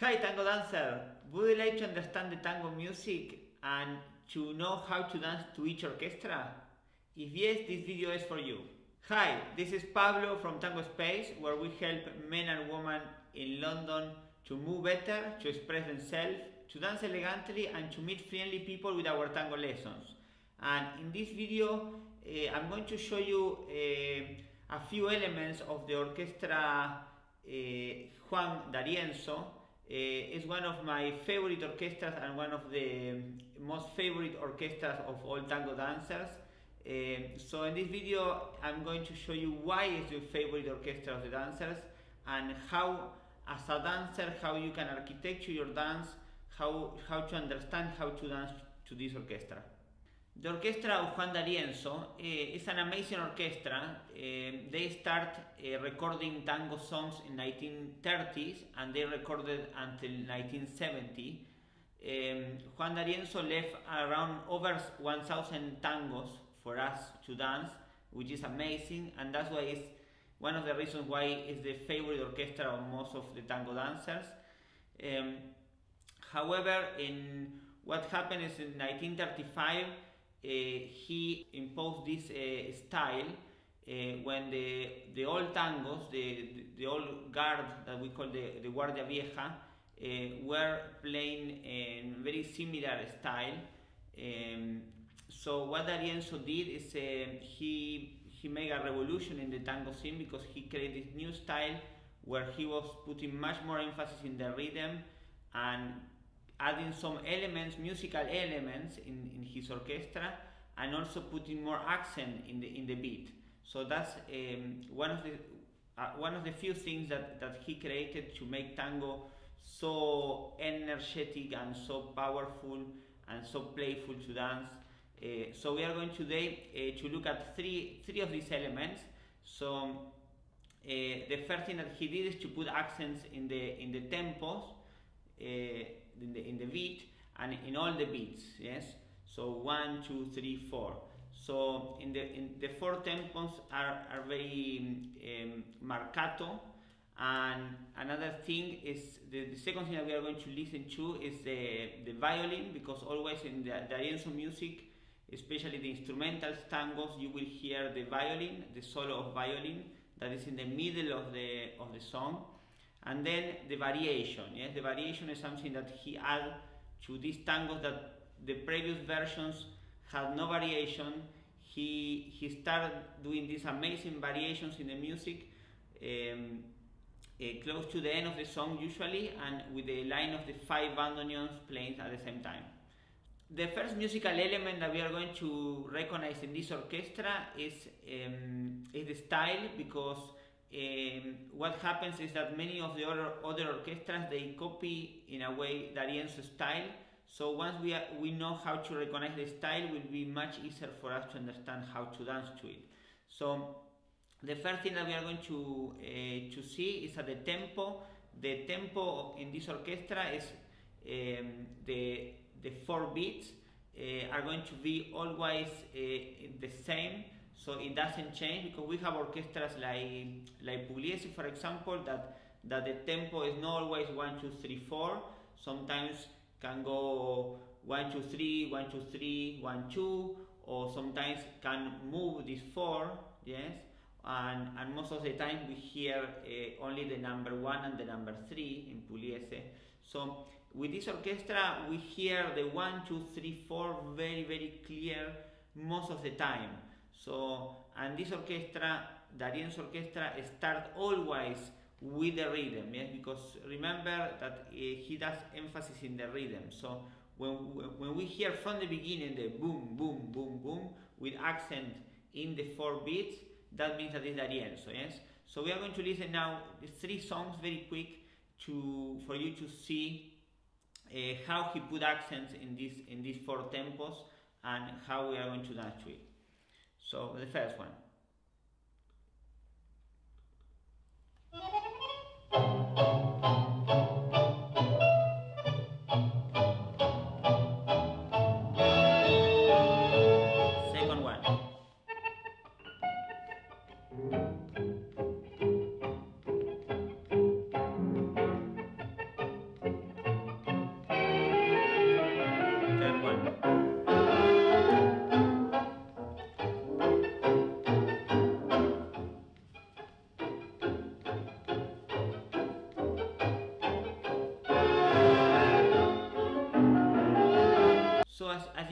Hi tango dancer! Would you like to understand the tango music and to know how to dance to each orchestra? If yes, this video is for you. Hi, this is Pablo from Tango Space where we help men and women in London to move better, to express themselves, to dance elegantly and to meet friendly people with our tango lessons. And in this video uh, I'm going to show you uh, a few elements of the orchestra uh, Juan D'Arienzo uh, is one of my favorite orchestras and one of the most favorite orchestras of all tango dancers. Uh, so in this video I'm going to show you why it's your favorite orchestra of the dancers and how as a dancer how you can architecture your dance, how, how to understand how to dance to this orchestra. The orchestra of Juan D'Arienzo uh, is an amazing orchestra. Uh, they start uh, recording tango songs in 1930s and they recorded until 1970. Um, Juan D'Arienzo left around over 1000 tangos for us to dance, which is amazing and that's why it's one of the reasons why it's the favorite orchestra of most of the tango dancers. Um, however, in what happened is in 1935 uh, he imposed this uh, style uh, when the, the old tangos, the, the, old guard that we call the, the Guardia Vieja, were playing in very similar style. Um, so what D'Arienzo did is he he made a revolution in the tango scene because he created this new style where he was putting much more emphasis in the rhythm and adding some elements, musical elements in, in his orchestra and also putting more accent in the, in the beat. So that's um, one of the uh, one of the few things that, that he created to make tango so energetic and so powerful and so playful to dance. Uh, so we are going today uh, to look at three three of these elements. So uh, the first thing that he did is to put accents in the in the tempos in, the, in the beat and in all the beats, yes? So one, two, three, four. So in the, in the four tempos are, are very um, marcato and another thing is the, the, second thing that we are going to listen to is the, the violin because always in the, D'Arienzo music especially the instrumental tangos you will hear the violin the solo of violin that is in the middle of the of the song and then the variation, yes, the variation is something that he added to these tangos that the previous versions had no variation. He, he started doing these amazing variations in the music um, uh, close to the end of the song usually and with the line of the five bandoneons playing at the same time. The first musical element that we are going to recognize in this orchestra is, um, is the style because um, what happens is that many of the other, other orchestras they copy in a way D'Arienzo's style. So once we, are, we know how to recognize the style will be much easier for us to understand how to dance to it. So the first thing that we are going to, uh, to see is at the tempo the tempo in this orchestra is um, the, the four beats uh, are going to be always uh, the same so it doesn't change because we have orchestras like like Pugliese for example that that the tempo is not always one two three four. Sometimes can go one two three one two three one two or sometimes can move this four yes? And, and most of the time we hear uh, only the number one and the number three in Pugliese. So with this orchestra we hear the one two three four very very clear most of the time so, and this orchestra, D'Arienzo orchestra, start always with the rhythm, yes, because remember that uh, he does emphasis in the rhythm. So when, when we hear from the beginning the boom, boom, boom, boom, with accent in the four beats, that means that it's D'Arienzo, yes? So we are going to listen now three songs very quick to for you to see uh, how he put accents in these in these four tempos and how we are going to dance to it. So the first one.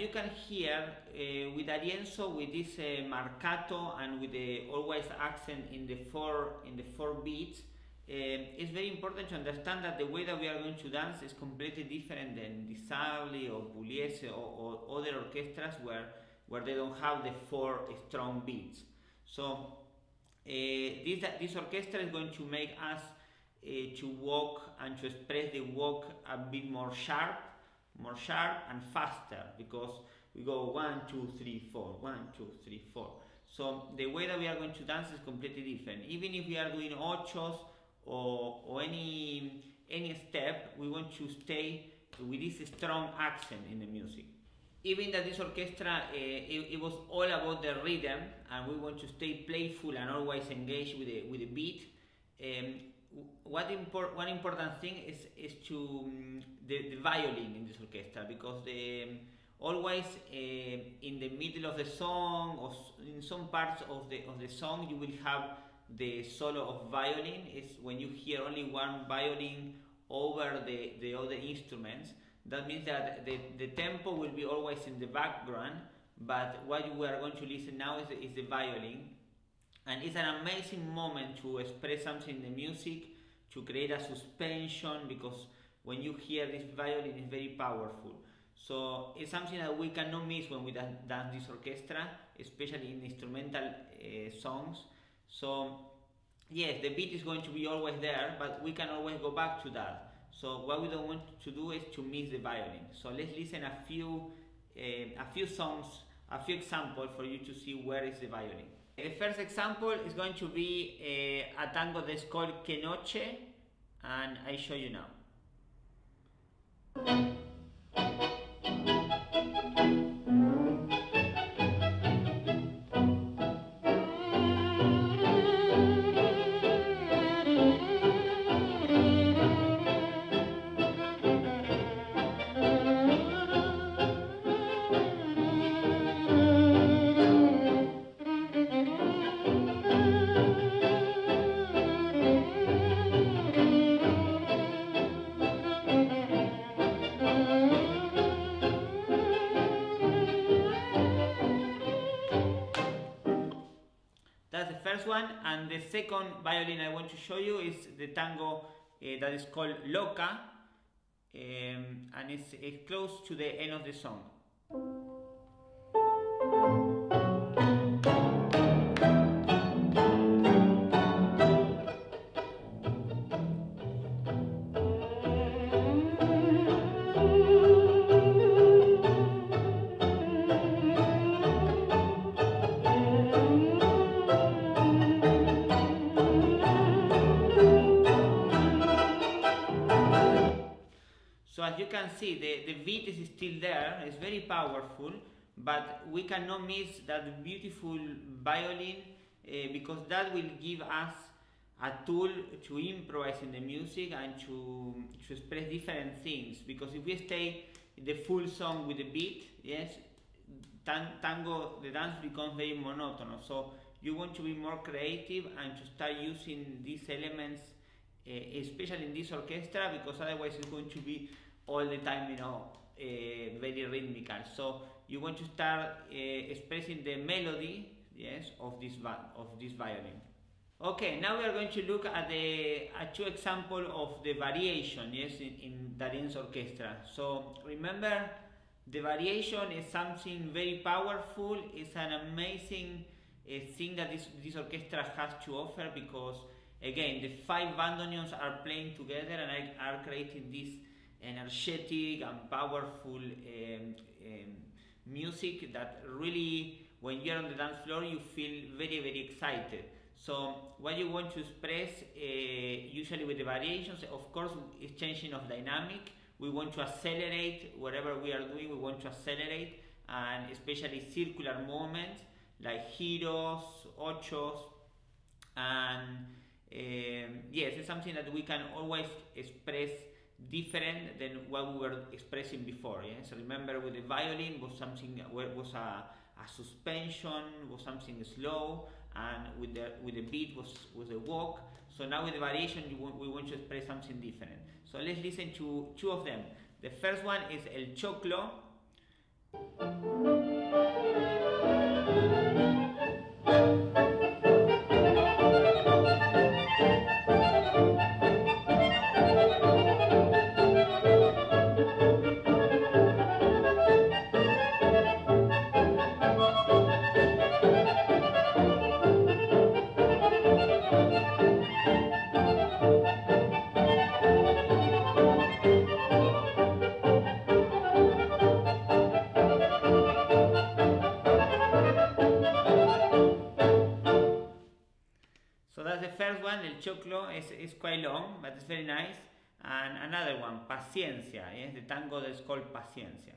You can hear, uh, with Arienzo, with this uh, marcato and with the always accent in the four in the four beats, uh, it's very important to understand that the way that we are going to dance is completely different than Di Sarli or Pugliese or, or other orchestras where where they don't have the four strong beats. So uh, this this orchestra is going to make us uh, to walk and to express the walk a bit more sharp, more sharp and faster because we go one, two, three, four, one, two, three, four. So the way that we are going to dance is completely different. Even if we are doing ochos or, or any any step, we want to stay with this strong accent in the music. Even that this orchestra, uh, it, it, was all about the rhythm, and we want to stay playful and always engaged with the with the beat. Um, what import, one important thing is is to um, the, the violin in this orchestra because the um, always uh, in the middle of the song or in some parts of the of the song you will have the solo of violin is when you hear only one violin over the, the other instruments. That means that the, the tempo will be always in the background but what we are going to listen now is, is the violin and it's an amazing moment to express something in the music to create a suspension because when you hear this violin it's very powerful. So it's something that we cannot miss when we dance this orchestra especially in instrumental uh, songs. So yes the beat is going to be always there but we can always go back to that. So what we don't want to do is to miss the violin. So let's listen a few uh, a few songs a few examples for you to see where is the violin the first example is going to be uh, a tango that's called Que Noche, and I show you now. One and the second violin I want to show you is the tango uh, that is called Loca um, and it's, it's close to the end of the song. As you can see, the, the beat is still there, it's very powerful, but we cannot miss that beautiful violin uh, because that will give us a tool to improvise in the music and to, to express different things. Because if we stay the full song with the beat, yes, tan tango, the dance becomes very monotonous. So you want to be more creative and to start using these elements, especially in this orchestra, because otherwise it's going to be all the time, you know, uh, very rhythmical. So you want to start uh, expressing the melody, yes, of this of this violin. Okay, now we are going to look at the at two example of the variation, yes, in, in D'Arienzo's orchestra. So remember, the variation is something very powerful. It's an amazing uh, thing that this this orchestra has to offer because again, the five bandoneons are playing together and are creating this energetic and powerful um, um, music that really when you're on the dance floor you feel very very excited. So what you want to express uh, usually with the variations of course is changing of dynamic. We want to accelerate whatever we are doing we want to accelerate and especially circular movements like giros ochos and um, yes it's something that we can always express different than what we were expressing before. Yes, remember with the violin was something was a, a suspension, was something slow, and with the with the beat was was a walk. So now with the variation, want, we want to express something different. So let's listen to two of them. The first one is El Choclo, one, el choclo, is, is quite long, but it's very nice. And another one, Paciencia, yes, the tango that's called Paciencia.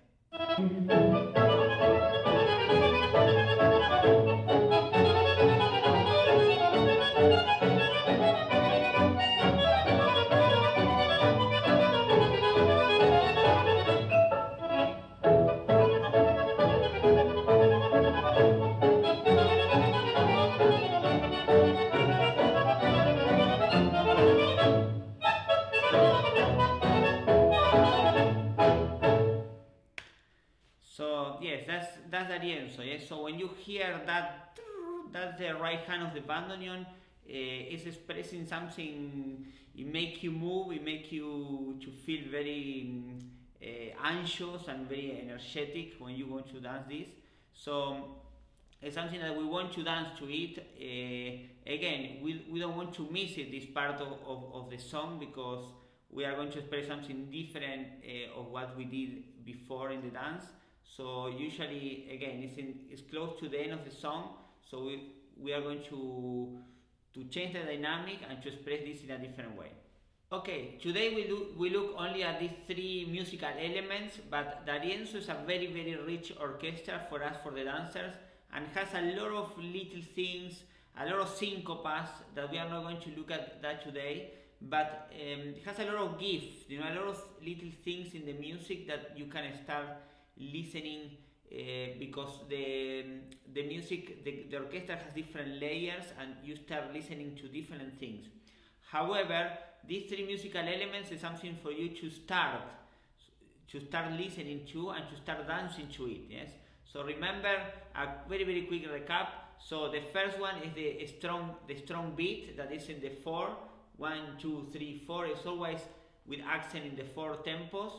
you hear that, that's the right hand of the bandoneon. Uh, it's expressing something. It make you move. It make you to feel very uh, anxious and very energetic when you want to dance this. So it's something that we want to dance to it. Uh, again, we, we don't want to miss it, this part of, of, of the song because we are going to express something different uh, of what we did before in the dance. So usually, again, it's, in, it's close to the end of the song, so we, we are going to, to change the dynamic and to express this in a different way. Okay, today we look, we look only at these three musical elements, but D'Arienzo is a very, very rich orchestra for us, for the dancers, and has a lot of little things, a lot of syncopas that we are not going to look at that today, but um, it has a lot of gifts, you know, a lot of little things in the music that you can start listening uh, because the the music the, the orchestra has different layers and you start listening to different things. However these three musical elements is something for you to start to start listening to and to start dancing to it yes? So remember a very very quick recap. So the first one is the strong the strong beat that is in the four. One two three four it's always with accent in the four tempos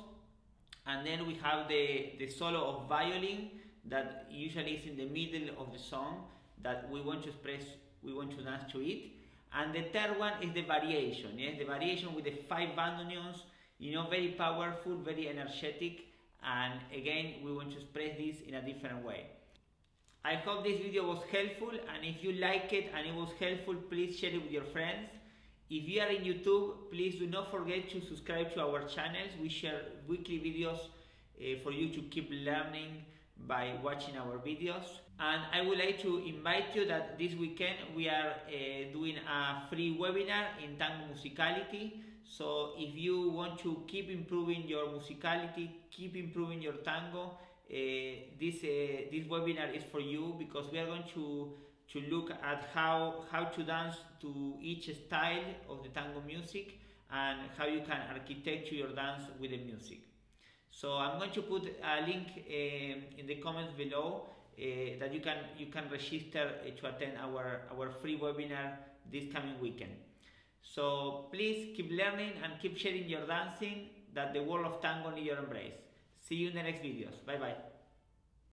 and then we have the, the solo of violin that usually is in the middle of the song that we want to express, we want to dance to it. And the third one is the variation, yes, the variation with the five bandoneons, you know, very powerful, very energetic, and again, we want to express this in a different way. I hope this video was helpful, and if you like it and it was helpful, please share it with your friends. If you are in YouTube, please do not forget to subscribe to our channels. We share weekly videos uh, for you to keep learning by watching our videos. And I would like to invite you that this weekend we are uh, doing a free webinar in Tango Musicality. So if you want to keep improving your musicality, keep improving your tango, uh, this, uh, this webinar is for you because we are going to to look at how, how to dance to each style of the tango music and how you can architect your dance with the music. So I'm going to put a link uh, in the comments below uh, that you can you can register uh, to attend our, our free webinar this coming weekend. So please keep learning and keep sharing your dancing that the world of tango needs your embrace. See you in the next videos. Bye bye.